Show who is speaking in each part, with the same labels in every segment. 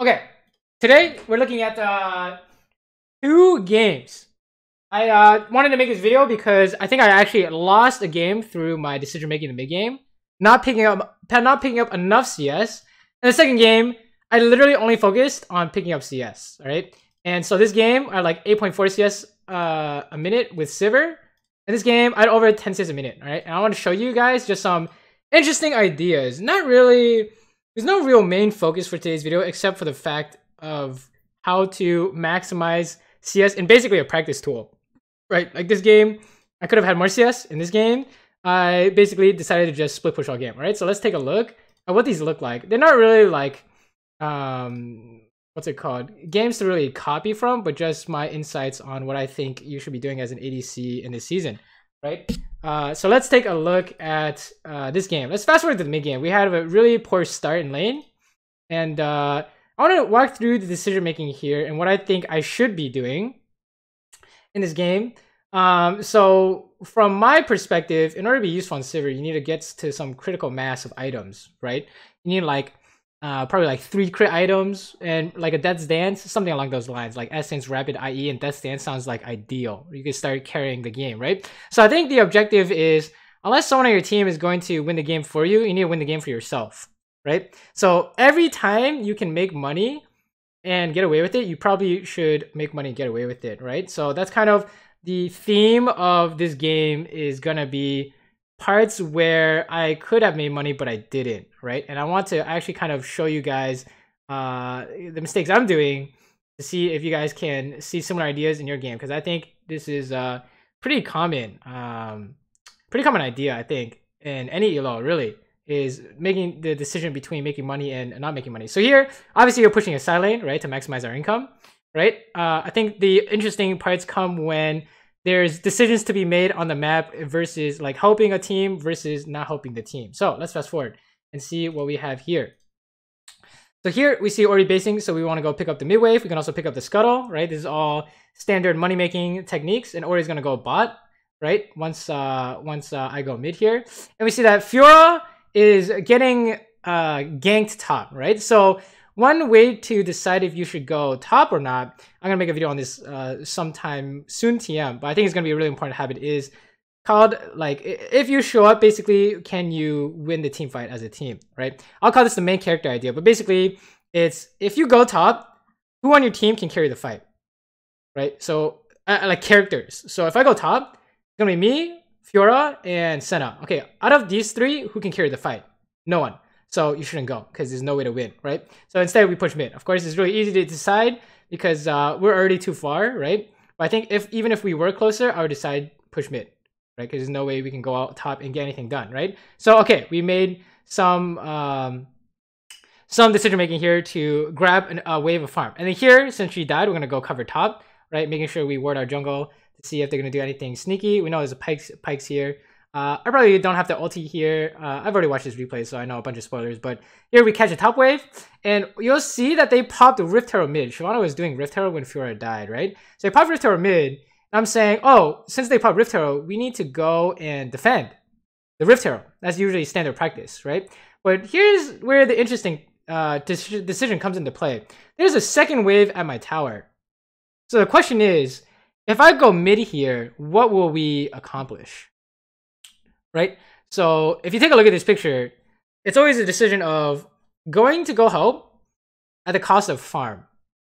Speaker 1: Okay, today we're looking at uh, two games. I uh, wanted to make this video because I think I actually lost a game through my decision making in the mid game, not picking up not picking up enough CS. And the second game, I literally only focused on picking up CS. All right, and so this game I like 8.4 CS uh, a minute with Sivir. In this game, I had over 10 CS a minute. All right, and I want to show you guys just some interesting ideas. Not really there's no real main focus for today's video except for the fact of how to maximize CS in basically a practice tool, right? Like this game, I could have had more CS. In this game, I basically decided to just split push all game, right? So let's take a look at what these look like. They're not really like, um, what's it called? Games to really copy from, but just my insights on what I think you should be doing as an ADC in this season, right? Uh, so let's take a look at uh, this game. Let's fast forward to the mid game. We had a really poor start in lane. And uh, I want to walk through the decision making here and what I think I should be doing in this game. Um, so from my perspective, in order to be useful on Sivir, you need to get to some critical mass of items, right? You need like uh, probably like three crit items and like a Death's Dance, something along those lines. Like Essence, Rapid IE, and Death's Dance sounds like ideal. You can start carrying the game, right? So I think the objective is, unless someone on your team is going to win the game for you, you need to win the game for yourself, right? So every time you can make money and get away with it, you probably should make money and get away with it, right? So that's kind of the theme of this game is gonna be parts where I could have made money, but I didn't, right? And I want to actually kind of show you guys uh, the mistakes I'm doing to see if you guys can see similar ideas in your game. Because I think this is uh, pretty common, um, pretty common idea, I think, in any ELO, really, is making the decision between making money and not making money. So here, obviously you're pushing a side lane, right, to maximize our income, right? Uh, I think the interesting parts come when there's decisions to be made on the map versus like helping a team versus not helping the team. So let's fast forward and see what we have here. So here we see Ori basing, so we want to go pick up the mid wave. We can also pick up the scuttle, right? This is all standard money making techniques, and Ori is gonna go bot, right? Once uh once uh, I go mid here, and we see that Fiora is getting uh ganked top, right? So one way to decide if you should go top or not, I'm gonna make a video on this uh, sometime soon TM, but I think it's gonna be a really important habit is called like if you show up basically can you win the team fight as a team right? I'll call this the main character idea but basically it's if you go top who on your team can carry the fight right? So uh, like characters. So if i go top it's gonna be me fiora and senna. Okay out of these three who can carry the fight? No one so you shouldn't go because there's no way to win, right? So instead we push mid. Of course, it's really easy to decide because uh, we're already too far, right? But I think if even if we were closer, I would decide push mid, right? Because there's no way we can go out top and get anything done, right? So okay, we made some um, some decision making here to grab an, a wave of farm. And then here, since she died, we're gonna go cover top, right? Making sure we ward our jungle to see if they're gonna do anything sneaky. We know there's a Pyke's Pyke's here. Uh, I probably don't have to ulti here. Uh, I've already watched this replay, so I know a bunch of spoilers. But here we catch a top wave, and you'll see that they popped Rift Herald mid. Shyvana was doing Rift Herald when Fiora died, right? So they popped Rift Herald mid, and I'm saying, oh, since they popped Rift Herald, we need to go and defend the Rift Herald. That's usually standard practice, right? But here's where the interesting uh, decision comes into play. There's a second wave at my tower. So the question is, if I go mid here, what will we accomplish? Right? So if you take a look at this picture, it's always a decision of going to go help at the cost of farm,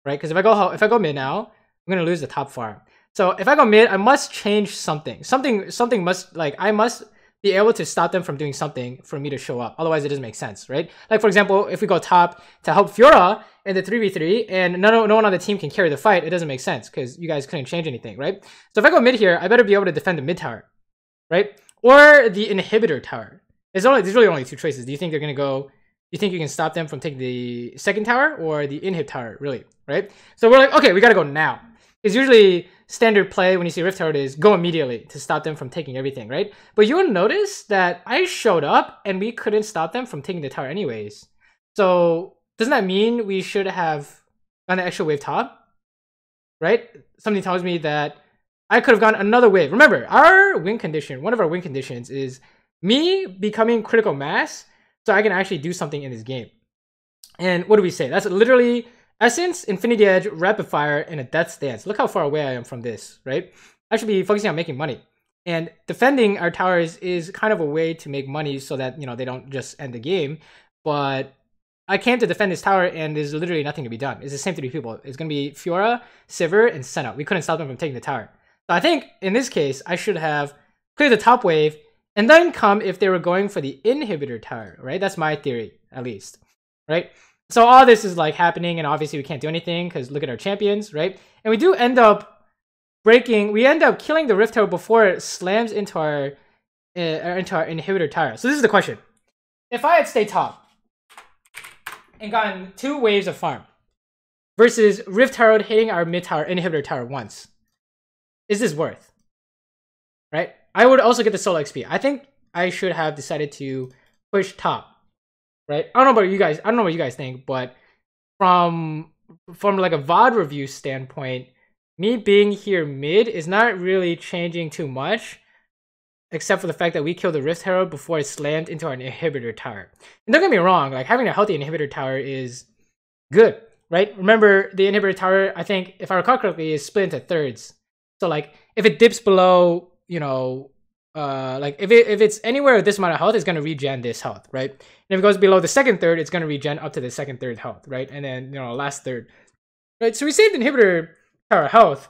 Speaker 1: right? Because if I go help, if I go mid now, I'm gonna lose the top farm. So if I go mid, I must change something. Something something must like I must be able to stop them from doing something for me to show up. Otherwise, it doesn't make sense, right? Like for example, if we go top to help Fiora in the 3v3 and no, no one on the team can carry the fight, it doesn't make sense because you guys couldn't change anything, right? So if I go mid here, I better be able to defend the mid tower, right? Or the inhibitor tower. There's only there's really only two choices. Do you think they're gonna go? You think you can stop them from taking the second tower or the inhib tower? Really, right? So we're like, okay, we gotta go now. It's usually standard play when you see Rift Herald is go immediately to stop them from taking everything, right? But you'll notice that I showed up and we couldn't stop them from taking the tower anyways. So doesn't that mean we should have gone the extra wave top? Right? Something tells me that I could have gone another wave. Remember, our win condition, one of our win conditions is me becoming critical mass so I can actually do something in this game. And what do we say? That's literally Essence, Infinity Edge, Rapid Fire, and a Death's Dance. Look how far away I am from this, right? I should be focusing on making money. And defending our towers is kind of a way to make money so that, you know, they don't just end the game. But I came to defend this tower and there's literally nothing to be done. It's the same three people. It's going to be Fiora, Sivir, and Senna. We couldn't stop them from taking the tower. So I think in this case, I should have cleared the top wave and then come if they were going for the inhibitor tower, right? That's my theory, at least, right? So all this is like happening, and obviously we can't do anything because look at our champions, right? And we do end up breaking, we end up killing the Rift Tower before it slams into our uh, into our inhibitor tower. So this is the question: If I had stayed top and gotten two waves of farm versus Rift Herald hitting our mid tower inhibitor tower once, is this worth? Right? I would also get the solo XP. I think I should have decided to push top. Right? I don't know about you guys. I don't know what you guys think, but from from like a VOD review standpoint, me being here mid is not really changing too much, except for the fact that we killed the Rift Herald before it slammed into our inhibitor tower. And don't get me wrong, like having a healthy inhibitor tower is good, right? Remember the inhibitor tower, I think, if I recall correctly, is split into thirds. So like if it dips below you know, uh, like if it if it's anywhere this amount of health, it's gonna regen this health, right? And if it goes below the second third, it's gonna regen up to the second third health, right? And then you know last third, right? So we saved inhibitor power health,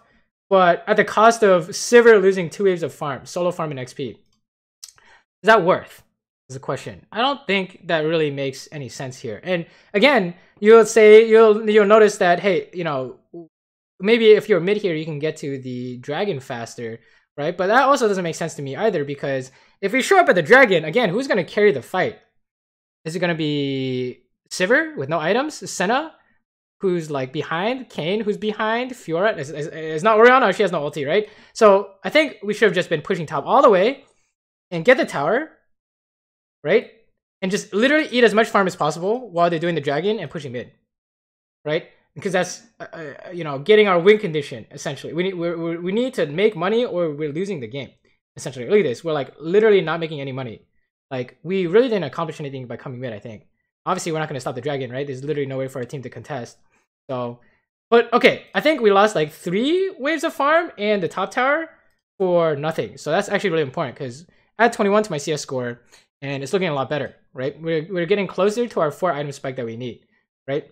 Speaker 1: but at the cost of Sivir losing two waves of farm, solo farm and XP. Is that worth? Is the question. I don't think that really makes any sense here. And again, you'll say you'll you'll notice that hey, you know, maybe if you're mid here, you can get to the dragon faster right? But that also doesn't make sense to me either because if we show up at the dragon, again, who's going to carry the fight? Is it going to be Sivir with no items? Senna, who's like behind? Kayn, who's behind? Fiora is, is, is not Orianna, she has no ulti, right? So I think we should have just been pushing top all the way and get the tower, right? And just literally eat as much farm as possible while they're doing the dragon and pushing mid, right? Because that's uh, uh, you know getting our win condition essentially. We need we we need to make money or we're losing the game. Essentially, look at this. We're like literally not making any money. Like we really didn't accomplish anything by coming mid. I think. Obviously, we're not going to stop the dragon, right? There's literally no way for our team to contest. So, but okay, I think we lost like three waves of farm and the top tower for nothing. So that's actually really important because add 21 to my CS score and it's looking a lot better, right? We're, we're getting closer to our four item spec that we need, right?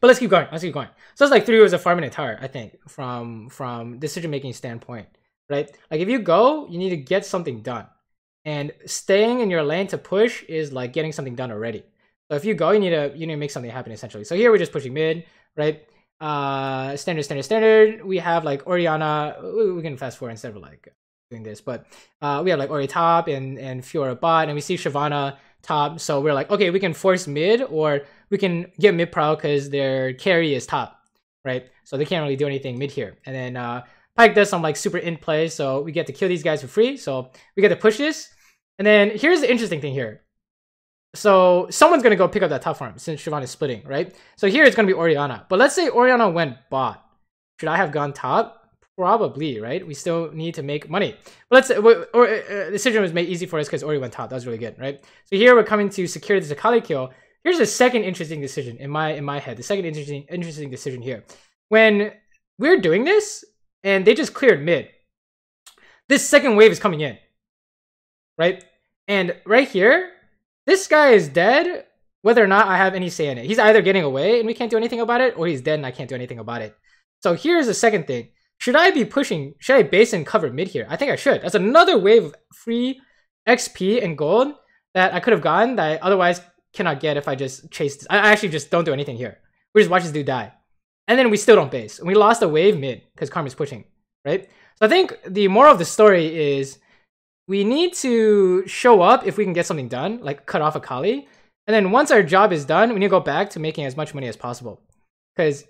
Speaker 1: But let's keep going. Let's keep going. So it's like three was a farming tower, I think, from from decision making standpoint, right? Like if you go, you need to get something done, and staying in your lane to push is like getting something done already. So if you go, you need to you need to make something happen essentially. So here we're just pushing mid, right? Uh, standard, standard, standard. We have like Orianna. We can fast forward instead of like doing this, but uh, we have like Ori top and and Fiora bot, and we see Shyvana top. So we're like, okay, we can force mid or we can get mid prio because their carry is top, right? So they can't really do anything mid here. And then uh, Pyke does some like super in play, so we get to kill these guys for free. So we get to push this. And then here's the interesting thing here. So someone's gonna go pick up that top farm since Shyvana is splitting, right? So here it's gonna be Orianna. But let's say Orianna went bot. Should I have gone top? Probably, right? We still need to make money. But let's or, or uh, decision was made easy for us because Ori went top. That was really good, right? So here we're coming to secure the Akali kill. Here's the second interesting decision in my in my head. The second interesting interesting decision here. When we're doing this and they just cleared mid, this second wave is coming in, right? And right here, this guy is dead whether or not I have any say in it. He's either getting away and we can't do anything about it, or he's dead and I can't do anything about it. So here's the second thing. Should I be pushing, should I base and cover mid here? I think I should. That's another wave of free XP and gold that I could have gotten that I otherwise cannot get if I just chase. I actually just don't do anything here. We just watch this dude die. And then we still don't base. And we lost a wave mid because Karma's pushing, right? So I think the moral of the story is we need to show up if we can get something done, like cut off Akali. And then once our job is done, we need to go back to making as much money as possible. Because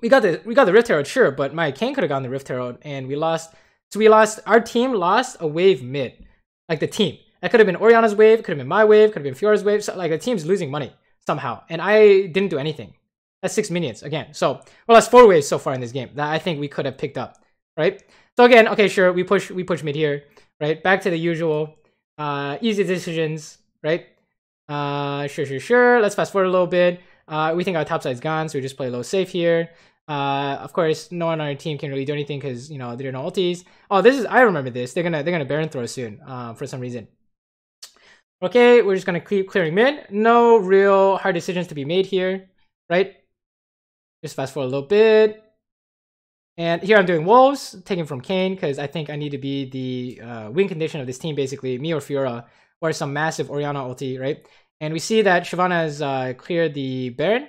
Speaker 1: we got the we got the Rift Herald, sure, but my Kayn could have gotten the Rift Herald, and we lost. So we lost. Our team lost a wave mid, like the team. That could have been Orianna's wave, could have been my wave, could have been Fiora's wave. So like the team's losing money somehow, and I didn't do anything. That's six minions again. So well, that's four waves so far in this game that I think we could have picked up, right? So again, okay, sure, we push we push mid here, right? Back to the usual, uh, easy decisions, right? Uh, sure, sure, sure. Let's fast forward a little bit. Uh, we think our top side's gone, so we just play low safe here. Uh, of course, no one on our team can really do anything because you know there are no ultis. Oh, this is I remember this. They're gonna they're gonna Baron throw soon. Uh, for some reason. Okay, we're just gonna keep clearing mid. No real hard decisions to be made here, right? Just fast forward a little bit. And here I'm doing Wolves, taking from Kayn, because I think I need to be the uh, win condition of this team, basically. Me or Fiora, or some massive Orianna ulti, right? And we see that Shyvana has uh, cleared the Baron.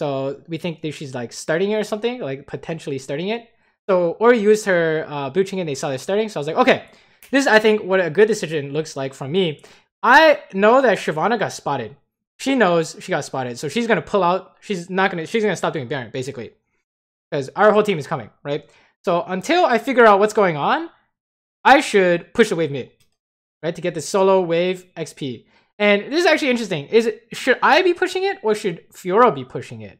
Speaker 1: So we think that she's like starting it or something, like potentially starting it. So or used her uh, boot and they saw this starting. So I was like, okay, this is I think what a good decision looks like from me. I know that Shyvana got spotted. She knows she got spotted, so she's gonna pull out. She's not gonna. She's gonna stop doing Baron basically, because our whole team is coming, right? So until I figure out what's going on, I should push the wave mid, right, to get the solo wave XP. And this is actually interesting. Is it should I be pushing it or should Fiora be pushing it?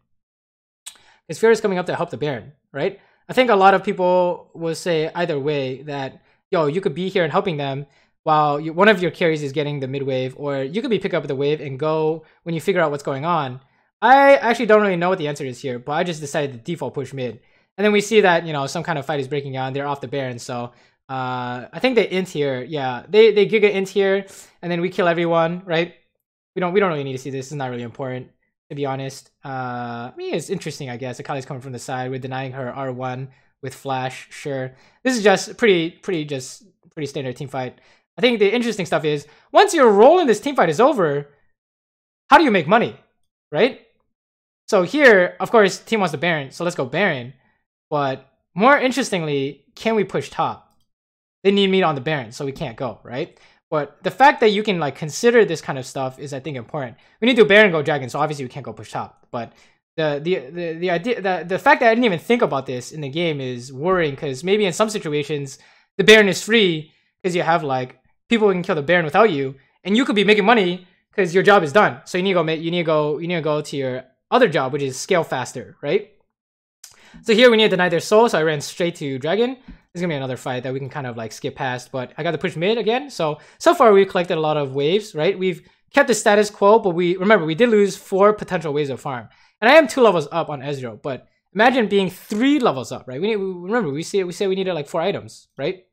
Speaker 1: Because Fiora is coming up to help the Baron, right? I think a lot of people will say either way that yo, you could be here and helping them while you, one of your carries is getting the mid wave, or you could be pick up the wave and go when you figure out what's going on. I actually don't really know what the answer is here, but I just decided to default push mid. And then we see that, you know, some kind of fight is breaking out and they're off the Baron, so uh, I think they int here. Yeah, they they giga int here, and then we kill everyone, right? We don't we don't really need to see this. Is not really important, to be honest. Uh, I mean, it's interesting, I guess. Akali's coming from the side. We're denying her R1 with flash. Sure, this is just pretty pretty just pretty standard team fight. I think the interesting stuff is once your role in this team fight is over, how do you make money, right? So here, of course, team wants the Baron, so let's go Baron. But more interestingly, can we push top? They need me on the Baron, so we can't go, right? But the fact that you can like consider this kind of stuff is, I think, important. We need to Baron go Dragon, so obviously we can't go push top. But the the the, the idea the, the fact that I didn't even think about this in the game is worrying because maybe in some situations the Baron is free because you have like people who can kill the Baron without you, and you could be making money because your job is done. So you need to go you need to go you need to go to your other job, which is scale faster, right? So here we need to deny their soul, so I ran straight to Dragon. There's gonna be another fight that we can kind of like skip past, but I got to push mid again. So, so far we've collected a lot of waves, right? We've kept the status quo, but we, remember, we did lose four potential waves of farm. And I am two levels up on Ezreal, but imagine being three levels up, right? We need, remember, we say, we say we needed like four items, right?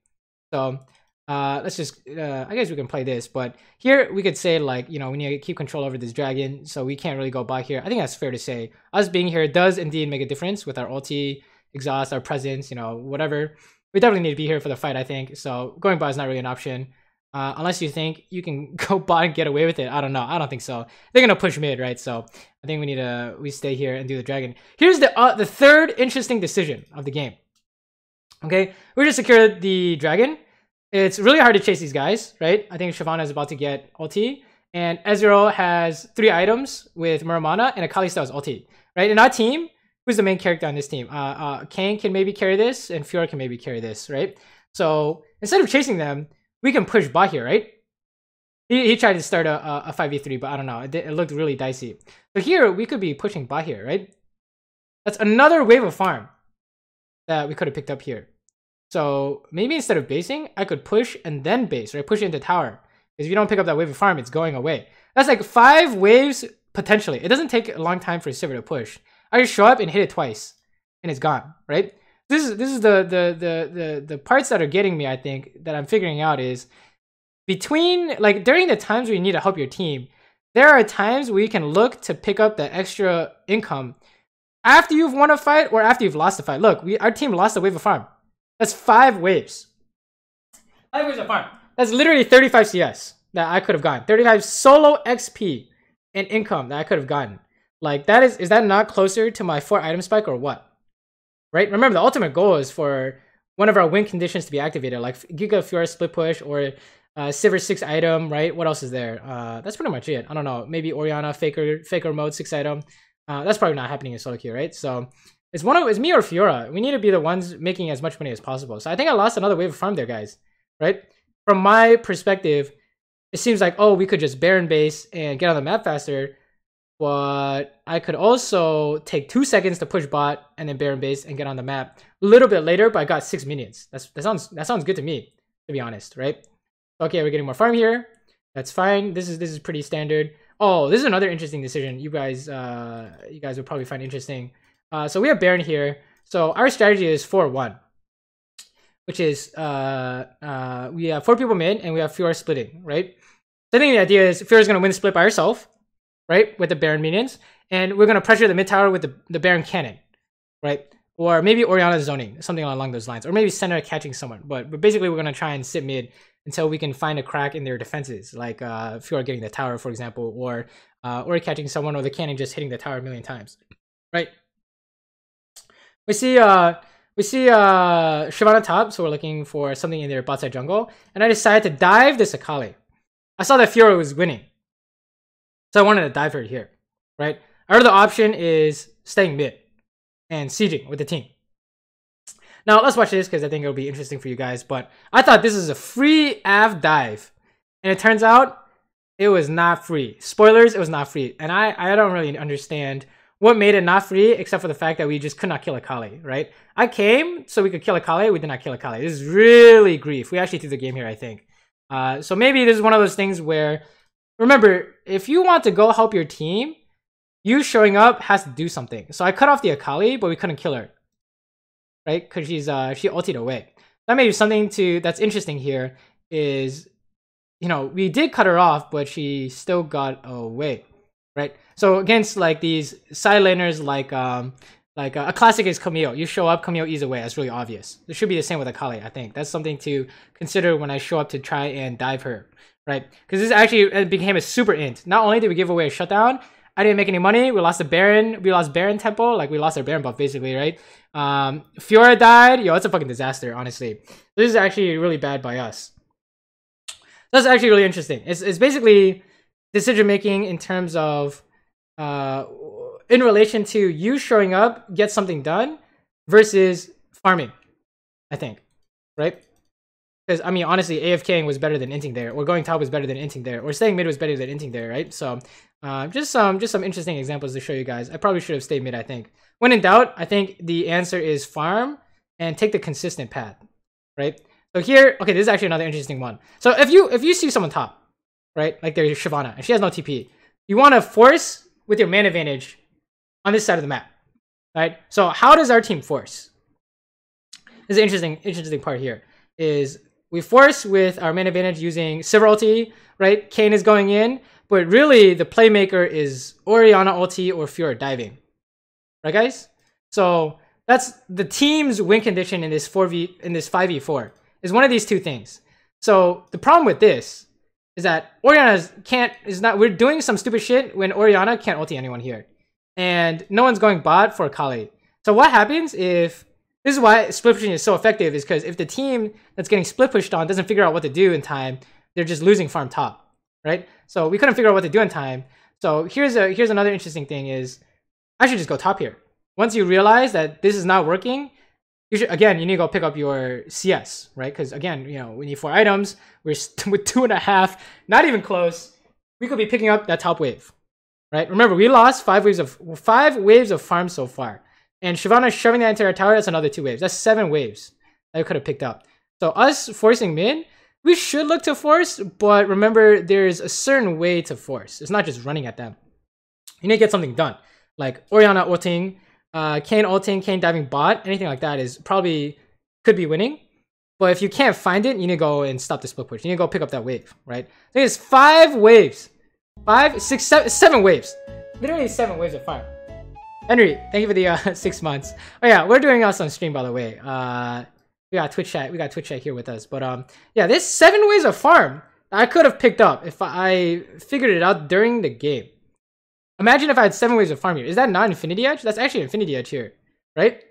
Speaker 1: So, uh, let's just, uh, I guess we can play this, but here we could say like, you know, we need to keep control over this dragon, so we can't really go by here. I think that's fair to say. Us being here does indeed make a difference with our ulti, exhaust, our presence, you know, whatever we definitely need to be here for the fight, I think. So going by is not really an option. Uh, unless you think you can go bot and get away with it. I don't know. I don't think so. They're going to push mid, right? So I think we need to we stay here and do the dragon. Here's the uh, the third interesting decision of the game. Okay, we just secured the dragon. It's really hard to chase these guys, right? I think Shyvana is about to get ulti. And Ezreal has three items with Muramana and a has ulti, right? In our team, who's the main character on this team? Uh, uh, Kayn can maybe carry this, and Fiora can maybe carry this, right? So instead of chasing them, we can push bot here, right? He, he tried to start a, a 5v3, but I don't know. It, it looked really dicey. So here, we could be pushing bot here, right? That's another wave of farm that we could have picked up here. So maybe instead of basing, I could push and then base, right? Push into tower. Because if you don't pick up that wave of farm, it's going away. That's like five waves potentially. It doesn't take a long time for Sivir to push. I just show up and hit it twice, and it's gone. Right? This is this is the the the the the parts that are getting me. I think that I'm figuring out is between like during the times where you need to help your team. There are times where you can look to pick up the extra income after you've won a fight or after you've lost a fight. Look, we our team lost a wave of farm. That's five waves. Five waves of farm. That's literally 35 CS that I could have gotten. 35 solo XP and income that I could have gotten. Like that is is that not closer to my four item spike or what? Right? Remember the ultimate goal is for one of our win conditions to be activated, like Giga Fiora split push or uh, Sivir six item, right? What else is there? Uh, that's pretty much it. I don't know. Maybe Orianna Faker Faker mode six item. Uh, that's probably not happening in solo queue, right? So it's one of it's me or Fiora. We need to be the ones making as much money as possible. So I think I lost another wave of farm there, guys. Right? From my perspective, it seems like oh we could just Baron base and get on the map faster but I could also take two seconds to push bot and then Baron base and get on the map a little bit later, but I got six minions. That's that sounds that sounds good to me, to be honest, right? Okay, we're getting more farm here. That's fine. This is this is pretty standard. Oh, this is another interesting decision. You guys, uh, you guys would probably find interesting. Uh, so we have Baron here. So our strategy is four one, which is uh, uh, we have four people mid and we have Fiora splitting, right? So I think the idea is Fiora's gonna win the split by herself, right, with the Baron minions, and we're gonna pressure the mid tower with the the Baron cannon, right? Or maybe Orianna zoning, something along those lines, or maybe Senna catching someone. But but basically, we're gonna try and sit mid until we can find a crack in their defenses, like uh, Fiora getting the tower, for example, or uh, or catching someone, or the cannon just hitting the tower a million times, right? We see uh we see uh Shyvana top, so we're looking for something in their bot side jungle, and I decided to dive this Akali. I saw that Fiora was winning, so I wanted to dive her here, right? Our other option is staying mid and sieging with the team. Now let's watch this because I think it'll be interesting for you guys. But I thought this is a free Av dive, and it turns out it was not free. Spoilers, it was not free, and I I don't really understand what made it not free except for the fact that we just could not kill Akali, right? I came so we could kill Akali, we did not kill Akali. This is really grief. We actually threw the game here, I think. Uh, so maybe this is one of those things where, remember, if you want to go help your team, you showing up has to do something. So I cut off the Akali, but we couldn't kill her, right? Because she's uh she ulted away. That may be something to that's interesting here is, you know, we did cut her off, but she still got away, right? So against like these side laners like um like uh, a classic is Camille. You show up, Camille eats away. That's really obvious. It should be the same with Akali, I think. That's something to consider when I show up to try and dive her, right? Because this actually it became a super int. Not only did we give away a shutdown, I didn't make any money. We lost the Baron. We lost Baron Temple. Like, we lost our Baron buff, basically, right? Um, Fiora died. Yo, it's a fucking disaster, honestly. This is actually really bad by us. That's actually really interesting. It's, it's basically decision-making in terms of... Uh, in relation to you showing up, get something done, versus farming, I think. Right? Because, I mean, honestly, AFKing was better than inting there, or going top was better than inting there, or staying mid was better than inting there, right? So, uh, just some just some interesting examples to show you guys. I probably should have stayed mid, I think. When in doubt, I think the answer is farm and take the consistent path, right? So here, okay, this is actually another interesting one. So if you if you see someone top, right, like there's Shyvana, and she has no TP, you want to force with your man advantage on this side of the map, right? So how does our team force? This is interesting interesting part here is we force with our man advantage using Sivir ulti, right? Kayn is going in, but really, the playmaker is Orianna ulti or Fiora diving. Right, guys? So that's the team's win condition in this 4v in this 5v4 is one of these two things. So the problem with this is that Orianna can't is not we're doing some stupid shit when Orianna can't ulti anyone here. And no one's going bot for Kali. So what happens if this is why split pushing is so effective is because if the team that's getting split pushed on doesn't figure out what to do in time, they're just losing farm top right? So we couldn't figure out what to do in time. So here's a here's another interesting thing is I should just go top here. Once you realize that this is not working, you should again you need to go pick up your CS, right? Because again, you know we need four items. We're with two and a half, not even close. We could be picking up that top wave, right? Remember, we lost five waves of five waves of farm so far, and Shyvana shoving that into our tower. That's another two waves. That's seven waves that we could have picked up. So us forcing mid we should look to force, but remember there's a certain way to force. It's not just running at them. You need to get something done. Like Orianna ulting, uh, Kayn ulting, Kayn diving bot, anything like that is probably could be winning. But if you can't find it, you need to go and stop the split push. You need to go pick up that wave, right? There's five waves. Five, six, seven, seven waves. Literally seven waves of fire. Henry, thank you for the uh, six months. Oh yeah, we're doing us on stream by the way. Uh, we got Twitch chat. We got Twitch chat here with us. But um, yeah, there's seven ways of farm I could have picked up if I figured it out during the game. Imagine if I had seven ways of farm here. Is that not Infinity Edge? That's actually Infinity Edge here, right?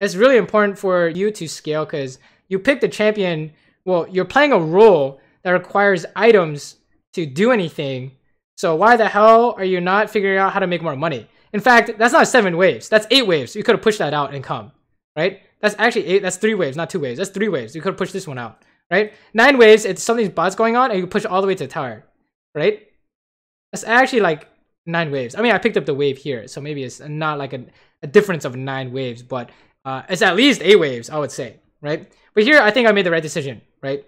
Speaker 1: It's really important for you to scale because you pick the champion. Well, you're playing a role that requires items to do anything. So why the hell are you not figuring out how to make more money? In fact, that's not seven waves. That's eight waves. You could have pushed that out and come, right? That's actually eight. That's three waves, not two waves. That's three waves. You could have pushed this one out, right? Nine waves. It's something's bots going on, and you push all the way to the tower, right? That's actually like nine waves. I mean, I picked up the wave here, so maybe it's not like a, a difference of nine waves, but uh, it's at least eight waves, I would say, right? But here, I think I made the right decision, right?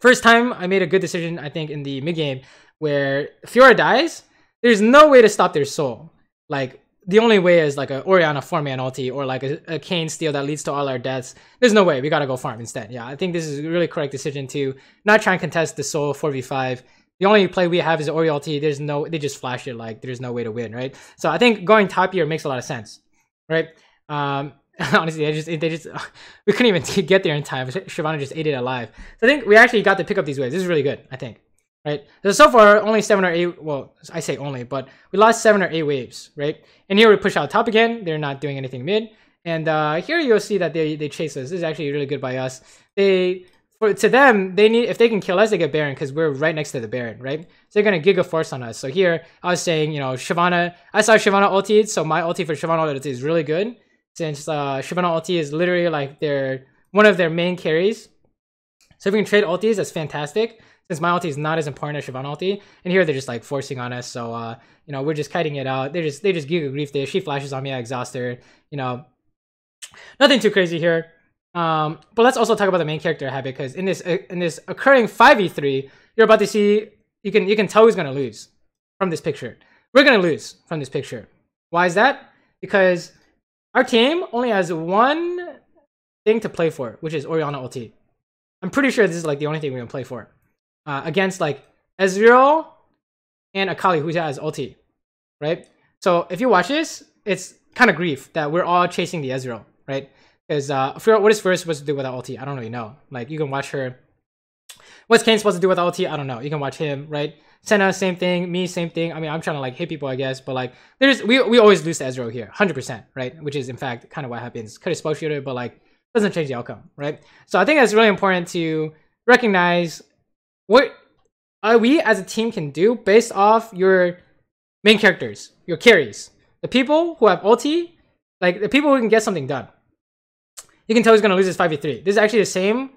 Speaker 1: First time I made a good decision, I think, in the mid game where Fiora dies, there's no way to stop their soul. Like the only way is like a Orianna four man ulti or like a, a Kayn steal that leads to all our deaths. There's no way. We gotta go farm instead. Yeah, I think this is a really correct decision to not try and contest the soul 4v5. The only play we have is Ori ulti. There's no, they just flash it like there's no way to win, right? So I think going top here makes a lot of sense, right? Um, honestly, they just, they just, we couldn't even get there in time. Shyvana just ate it alive. So I think we actually got to pick up these waves. This is really good, I think right? So, so far, only seven or eight, well, I say only, but we lost seven or eight waves, right? And here we push out top again. They're not doing anything mid. And uh, here you'll see that they, they chase us. This is actually really good by us. They, for to them, they need, if they can kill us, they get Baron because we're right next to the Baron, right? So they're to Giga Force on us. So here, I was saying, you know, Shyvana, I saw Shyvana ulti, so my ulti for Shyvana ulti is really good. Since uh, Shyvana ulti is literally like their, one of their main carries. So if we can trade ultis, that's fantastic since my ulti is not as important as Shyvana ulti, and here they're just like forcing on us, so uh, you know, we're just kiting it out. They just they just Giga Grief there. She flashes on me, I exhaust her. You know, nothing too crazy here. Um, but let's also talk about the main character habit because in this uh, in this occurring 5v3, you're about to see you can you can tell who's gonna lose from this picture. We're gonna lose from this picture. Why is that? Because our team only has one thing to play for, which is Orianna ulti. I'm pretty sure this is like the only thing we're gonna play for uh, against like Ezreal and Akali who has ulti, right? So if you watch this, it's kind of grief that we're all chasing the Ezreal, right? Because uh, what is first supposed to do with the ulti? I don't really know. Like you can watch her. What's Kayn supposed to do with ulti? I don't know. You can watch him, right? Senna, same thing. Me, same thing. I mean, I'm trying to like hit people, I guess, but like, there's we we always lose to Ezreal here, hundred percent, right? Which is in fact kind of what happens. Could have spell shooter, but like doesn't change the outcome, right? So I think it's really important to recognize what uh, we as a team can do based off your main characters, your carries. The people who have ulti, like the people who can get something done. You can tell he's gonna lose his 5v3. This is actually the same.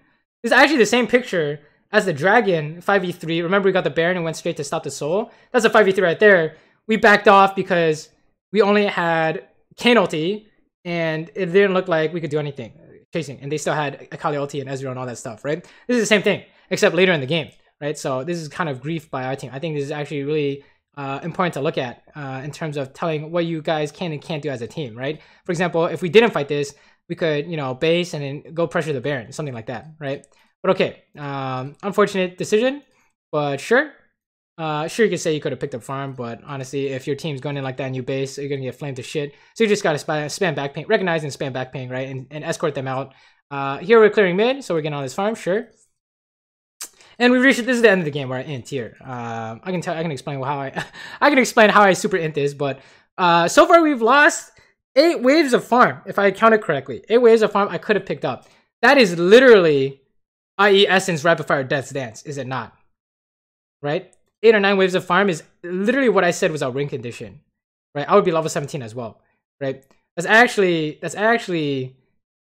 Speaker 1: This is actually the same picture as the dragon 5v3. Remember we got the Baron and went straight to stop the soul? That's a 5v3 right there. We backed off because we only had Kayn ulti and it didn't look like we could do anything chasing. And they still had Akali ulti and Ezreal and all that stuff, right? This is the same thing, except later in the game right? So this is kind of grief by our team. I think this is actually really uh, important to look at uh, in terms of telling what you guys can and can't do as a team, right? For example, if we didn't fight this, we could, you know, base and then go pressure the Baron, something like that, right? But okay, um, unfortunate decision, but sure. Uh, sure, you could say you could have picked up farm, but honestly, if your team's going in like that and you base, you're gonna get flamed to shit. So you just gotta spam, spam back pain, recognize and spam back pain, right? And, and escort them out. Uh, here we're clearing mid, so we're getting on this farm, sure. And we reached this is the end of the game where I int here. Uh, I can tell I can explain how I I can explain how I super int this, but uh, so far we've lost eight waves of farm, if I counted correctly. Eight waves of farm I could have picked up. That is literally IE Essence Rapid Fire Death's Dance, is it not? Right? Eight or nine waves of farm is literally what I said was our win condition. Right? I would be level 17 as well. Right? That's actually that's actually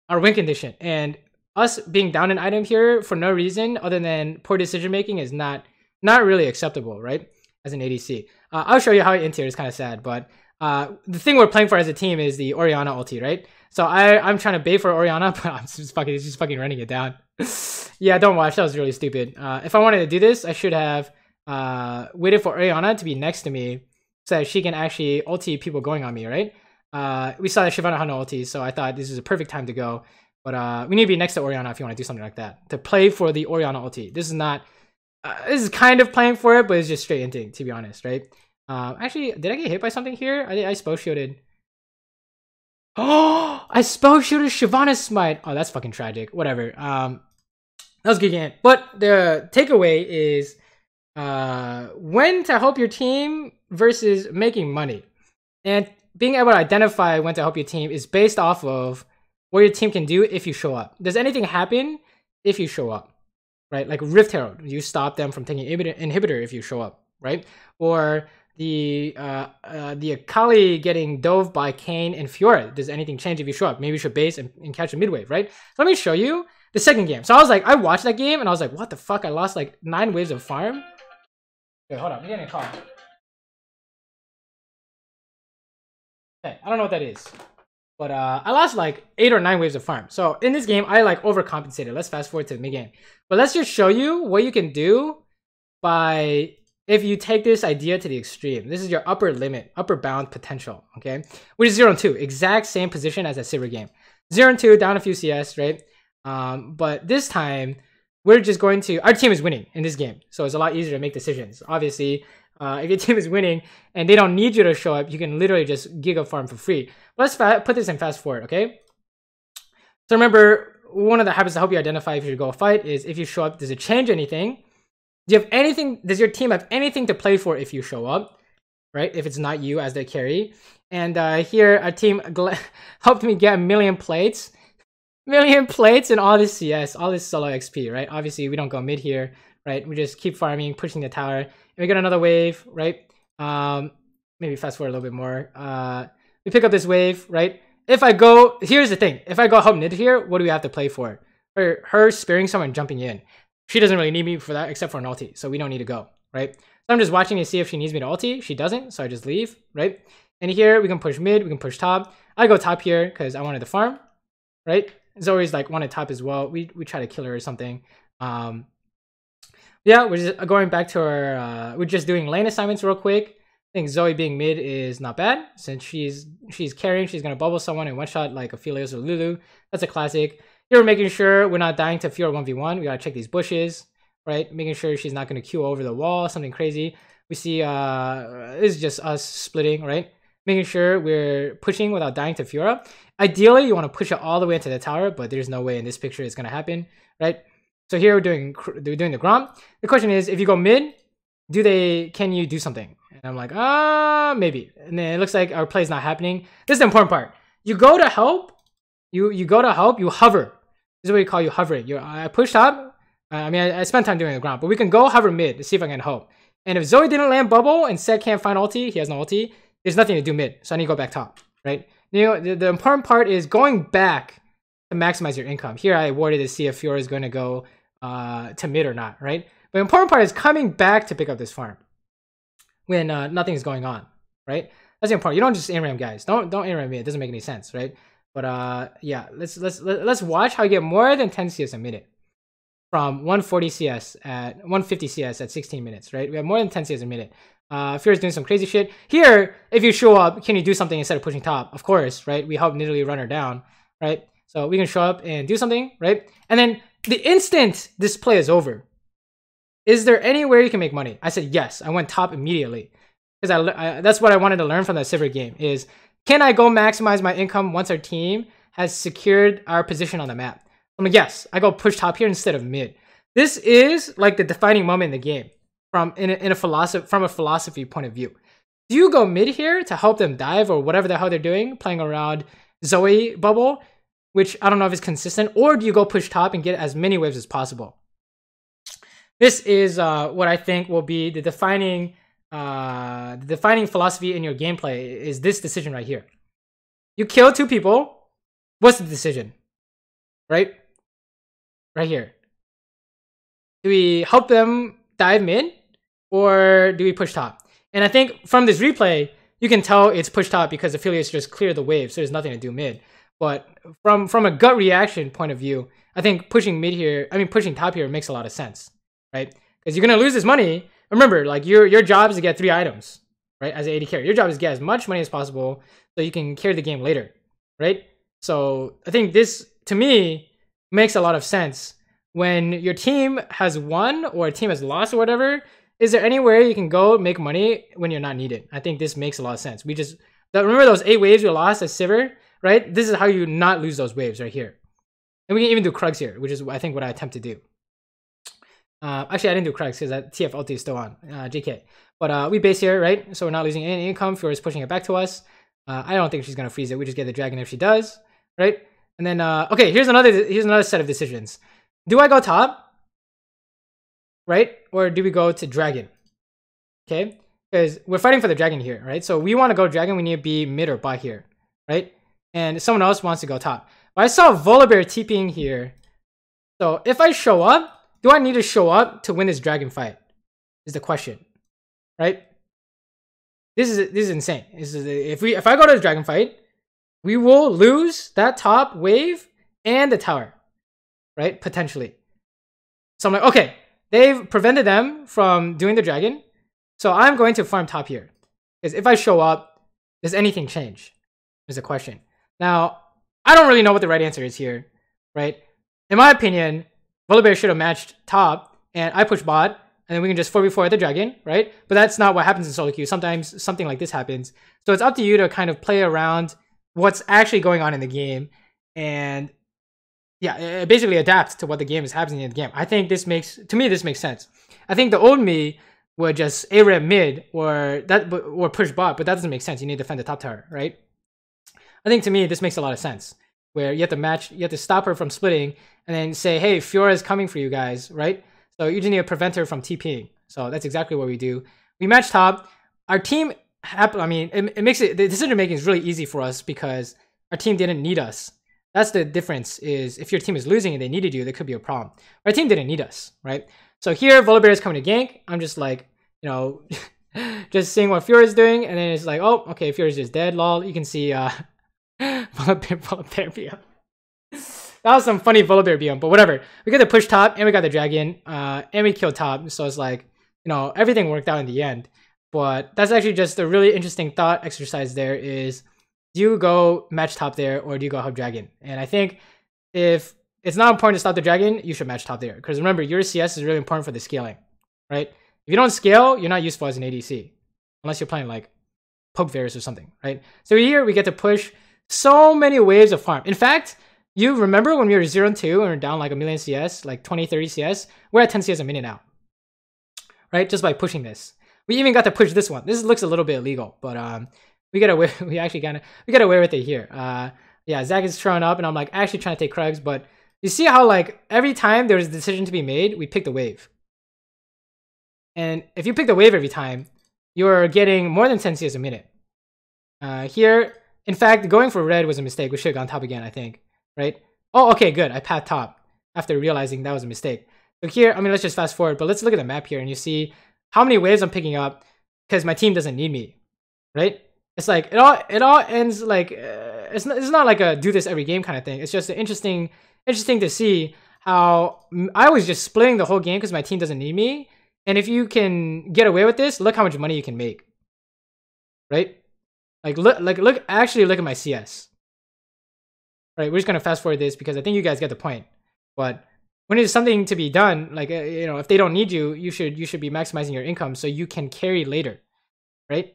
Speaker 1: our win condition. And us being down an item here for no reason other than poor decision making is not not really acceptable, right? As an ADC, uh, I'll show you how I int here. It's kind of sad, but uh, the thing we're playing for as a team is the Orianna ulti, right? So I I'm trying to bait for Orianna, but I'm just fucking just fucking running it down. yeah, don't watch. That was really stupid. Uh, if I wanted to do this, I should have uh, waited for Orianna to be next to me so that she can actually ulti people going on me, right? Uh, we saw that Shyvana had no ulti, so I thought this is a perfect time to go. But uh, we need to be next to Orianna if you want to do something like that. To play for the Orianna ulti. This is not... Uh, this is kind of playing for it, but it's just straight inting, to be honest, right? Uh, actually, did I get hit by something here? I, I spell shielded. Oh, I spell shielded Shyvana's smite. Oh, that's fucking tragic. Whatever. Um, that was good game. But the takeaway is uh, when to help your team versus making money. And being able to identify when to help your team is based off of what your team can do if you show up. Does anything happen if you show up? Right? Like Rift Herald, you stop them from taking inhibitor if you show up, right? Or the uh, uh, the Akali getting dove by Kayn and Fiora. Does anything change if you show up? Maybe you should base and, and catch a midwave, right? So let me show you the second game. So I was like, I watched that game and I was like, what the fuck? I lost like nine waves of farm. Wait, hold on. I'm getting a call. Okay, I don't know what that is. But uh, I lost like eight or nine waves of farm. So in this game, I like overcompensated. Let's fast forward to the mid game. But let's just show you what you can do by if you take this idea to the extreme. This is your upper limit, upper bound potential, okay? Which is 0 and 2, exact same position as a silver game. 0 and 2, down a few CS, right? Um, but this time, we're just going to, our team is winning in this game. So it's a lot easier to make decisions. Obviously, uh, if your team is winning and they don't need you to show up, you can literally just giga farm for free. Let's put this in fast forward, okay? So remember, one of the habits I hope you identify if you go fight is if you show up, does it change anything? Do you have anything? Does your team have anything to play for if you show up? Right? If it's not you as the carry. And uh, here, our team helped me get a million plates. Million plates and all this CS, all this solo XP, right? Obviously, we don't go mid here, right? We just keep farming, pushing the tower. And we get another wave, right? Um, maybe fast forward a little bit more. Uh, we pick up this wave, right? If I go, here's the thing. If I go help mid here, what do we have to play for? Her, her spearing someone jumping in. She doesn't really need me for that except for an ulti, so we don't need to go, right? So I'm just watching to see if she needs me to ulti. She doesn't, so I just leave, right? And here we can push mid, we can push top. I go top here because I wanted to farm, right? Zoe's like wanted top as well. We we try to kill her or something. Um, yeah, we're just going back to our. Uh, we're just doing lane assignments real quick. I think Zoe being mid is not bad since she's she's carrying. She's gonna bubble someone and one shot like Aphelios or Lulu. That's a classic. Here we're making sure we're not dying to Fiora 1v1. We gotta check these bushes, right? Making sure she's not gonna queue over the wall, something crazy. We see uh this is just us splitting, right? Making sure we're pushing without dying to Fiora. Ideally, you want to push it all the way into the tower, but there's no way in this picture it's gonna happen, right? So here we're doing we're doing the Gromp. The question is, if you go mid, do they can you do something? And I'm like, ah, uh, maybe. And then it looks like our play is not happening. This is the important part. You go to help, you you go to help, you hover. This is what we call you hovering. You I pushed up. I mean, I, I spent time doing the ground, but we can go hover mid to see if I can help. And if Zoe didn't land bubble and Sett can't find ulti, he has no ulti, there's nothing to do mid. So I need to go back top, right? You know, the, the important part is going back to maximize your income. Here I awarded to see if Fiora is going to go uh, to mid or not, right? But the important part is coming back to pick up this farm when uh, nothing is going on, right? That's the important. You don't just ARAM guys. Don't don't ARAM me. It doesn't make any sense, right? But uh, yeah, let's let's let's watch how you get more than 10 CS a minute from 140 CS at 150 CS at 16 minutes, right? We have more than 10 CS a minute. Uh, Fear is doing some crazy shit. Here, if you show up, can you do something instead of pushing top? Of course, right? We help Nidalee run her down, right? So we can show up and do something, right? And then the instant this play is over, is there anywhere you can make money? I said yes. I went top immediately because I, I, that's what I wanted to learn from that Sivir game is can I go maximize my income once our team has secured our position on the map? I'm like, yes, I go push top here instead of mid. This is like the defining moment in the game from in a, in a philosophy from a philosophy point of view. Do you go mid here to help them dive or whatever the hell they're doing, playing around Zoe bubble, which I don't know if it's consistent, or do you go push top and get as many waves as possible? This is uh, what I think will be the defining uh, the defining philosophy in your gameplay is this decision right here. You kill two people. What's the decision? Right? Right here. Do we help them dive mid or do we push top? And I think from this replay, you can tell it's push top because Aphelios just clear the wave, so there's nothing to do mid. But from from a gut reaction point of view, I think pushing mid here, I mean pushing top here makes a lot of sense, right? Because you're gonna lose this money, remember, like your your job is to get three items, right? As an AD carry, your job is to get as much money as possible so you can carry the game later, right? So I think this to me makes a lot of sense. When your team has won or a team has lost or whatever, is there anywhere you can go make money when you're not needed? I think this makes a lot of sense. We just remember those eight waves we lost at Sivir, right? This is how you not lose those waves right here. And we can even do Krugs here, which is I think what I attempt to do. Uh, actually, I didn't do Krugs because that TF ulti is still on, uh, JK. But uh, we base here, right? So we're not losing any income. Fiora's pushing it back to us. Uh, I don't think she's gonna freeze it. We just get the dragon if she does, right? And then, uh, okay, here's another here's another set of decisions. Do I go top, right? Or do we go to dragon? Okay, because we're fighting for the dragon here, right? So we want to go dragon. We need to be mid or bot here, right? And someone else wants to go top. But I saw Volibear TPing here. So if I show up, do I need to show up to win this dragon fight? Is the question, right? This is this is insane. This is if we if I go to the dragon fight, we will lose that top wave and the tower, right? Potentially. So I'm like, okay, they've prevented them from doing the dragon. So I'm going to farm top here. Because if I show up, does anything change? Is a question. Now, I don't really know what the right answer is here, right? In my opinion, Volibear should have matched top, and I push bot, and then we can just 4v4 the dragon, right? But that's not what happens in solo queue. Sometimes something like this happens. So it's up to you to kind of play around what's actually going on in the game, and yeah, it basically adapt to what the game is happening in the game. I think this makes, to me, this makes sense. I think the old me would just A mid or that or push bot, but that doesn't make sense. You need to defend the top tower, right? I think to me this makes a lot of sense. Where you have to match, you have to stop her from splitting, and then say, "Hey, Fiora is coming for you guys," right? So you just need to prevent her from TPing. So that's exactly what we do. We match top. Our team, I mean, it, it makes it the decision making is really easy for us because our team didn't need us. That's the difference. Is if your team is losing and they needed you, there could be a problem. Our team didn't need us, right? So here, Volibear is coming to gank. I'm just like, you know, just seeing what Fiora is doing, and then it's like, oh, okay, Fiora's just dead. Lol. You can see uh, Volibear, BM. that was some funny Volibear but whatever. We got the push top, and we got the dragon, uh, and we killed top. So it's like, you know, everything worked out in the end. But that's actually just a really interesting thought exercise. There is, do you go match top there, or do you go hub dragon? And I think if it's not important to stop the dragon, you should match top there. Because remember, your CS is really important for the scaling, right? If you don't scale, you're not useful as an ADC. Unless you're playing like poke Varus or something, right? So here we get to push so many waves of farm. In fact, you remember when we were 0 and 2 and we are down like a million CS, like 20, 30 CS? We're at 10 CS a minute now, right? Just by pushing this. We even got to push this one. This looks a little bit illegal, but um, we got away. We actually kind of we got away with it here. Uh, yeah, Zac is throwing up, and I'm like actually trying to take Krugs, but you see how like every time there's a decision to be made, we pick the wave. And if you pick the wave every time, you're getting more than 10 CS a minute. Uh, here, in fact, going for red was a mistake. We should have gone top again, I think. Right? Oh, okay, good. I passed top after realizing that was a mistake. So here, I mean, let's just fast forward, but let's look at the map here and you see how many waves I'm picking up because my team doesn't need me, right? It's like, it all, it all ends like, uh, it's, not, it's not like a do this every game kind of thing. It's just interesting interesting to see how I was just splitting the whole game because my team doesn't need me. And if you can get away with this, look how much money you can make. Right? Like look like look actually look at my CS. Right, we're just gonna fast forward this because I think you guys get the point. But when there's something to be done, like uh, you know, if they don't need you, you should you should be maximizing your income so you can carry later, right?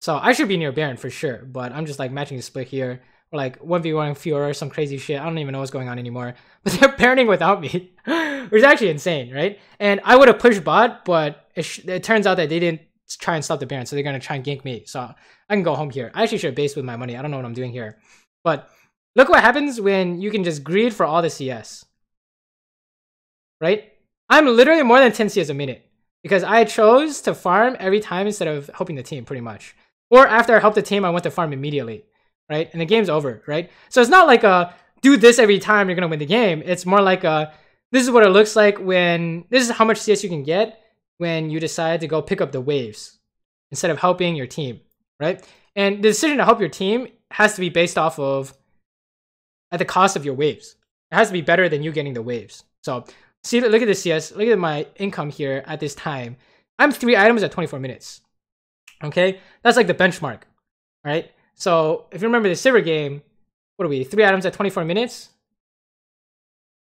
Speaker 1: So I should be near Baron for sure, but I'm just like matching the split here or like 1v1 Fiora or some crazy shit. I don't even know what's going on anymore. But they're parenting without me, which is actually insane, right? And I would have pushed bot, but it, it, turns out that they didn't try and stop the Baron, so they're to try and gank me. So I can go home here. I actually should have based with my money. I don't know what I'm doing here. But look what happens when you can just greed for all the CS. Right? I'm literally more than 10 CS a minute because I chose to farm every time instead of helping the team pretty much. Or after I helped the team, I went to farm immediately right? And the game's over, right? So it's not like a do this every time you're gonna win the game. It's more like a this is what it looks like when this is how much CS you can get when you decide to go pick up the waves instead of helping your team, right? And the decision to help your team has to be based off of at the cost of your waves. It has to be better than you getting the waves. So see, look at the CS. Look at my income here at this time. I'm three items at 24 minutes. Okay, that's like the benchmark, right? So if you remember the Sivir game, what are we? Three items at 24 minutes.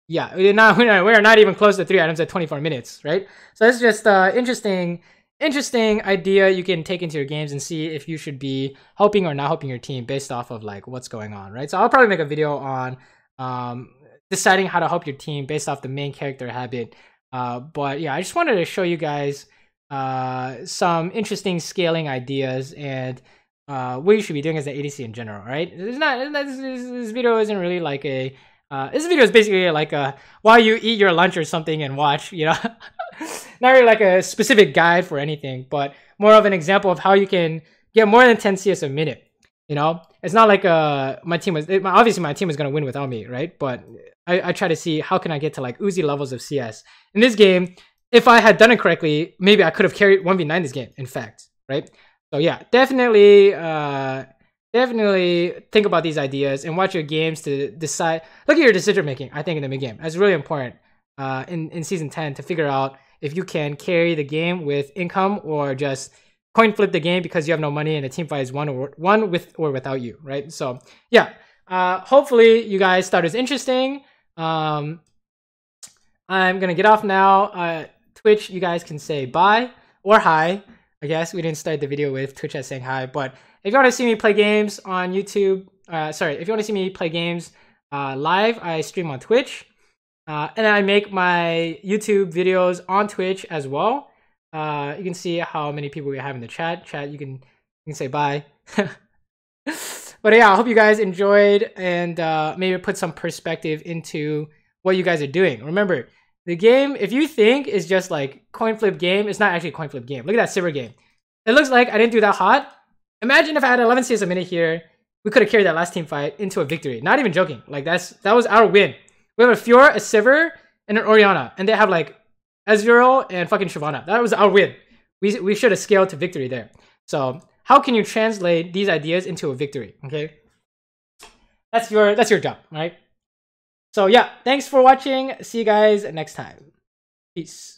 Speaker 1: Yeah, we did not. We are not even close to three items at 24 minutes, right? So it's just uh, interesting, interesting idea you can take into your games and see if you should be helping or not helping your team based off of like what's going on, right? So I'll probably make a video on um, deciding how to help your team based off the main character habit. Uh, but yeah, I just wanted to show you guys uh, some interesting scaling ideas and uh, what you should be doing as an ADC in general, right? It's not, this, this video isn't really like a, uh, this video is basically like a, while you eat your lunch or something and watch, you know, not really like a specific guide for anything, but more of an example of how you can get more than 10 CS a minute, you know? It's not like uh, my team was, it, obviously my team is going to win without me, right? But I, I try to see how can I get to like Uzi levels of CS. In this game, if I had done it correctly, maybe I could have carried 1v9 this game, in fact, right? So yeah, definitely, uh, definitely think about these ideas and watch your games to decide. Look at your decision making. I think in the mid game, that's really important. Uh, in in season ten to figure out if you can carry the game with income or just coin flip the game because you have no money and the team fight is one or one with or without you, right? So yeah, uh, hopefully you guys thought it was interesting. Um, I'm gonna get off now. Uh, Twitch, you guys can say bye or hi. I guess we didn't start the video with Twitch as saying hi, but if you want to see me play games on YouTube, uh, sorry, if you want to see me play games uh, live, I stream on Twitch. Uh, and I make my YouTube videos on Twitch as well. Uh, you can see how many people we have in the chat. Chat, you can you can say bye. but yeah, I hope you guys enjoyed and uh, maybe put some perspective into what you guys are doing. Remember, the game, if you think is just like coin flip game, it's not actually a coin flip game. Look at that Sivir game. It looks like I didn't do that hot. Imagine if I had 11 CS a minute here, we could have carried that last team fight into a victory. Not even joking. Like that's that was our win. We have a Fiora, a Sivir, and an Orianna, and they have like Ezreal and fucking Shyvana. That was our win. We we should have scaled to victory there. So how can you translate these ideas into a victory? Okay, that's your that's your job, right? So yeah, thanks for watching. See you guys next time. Peace.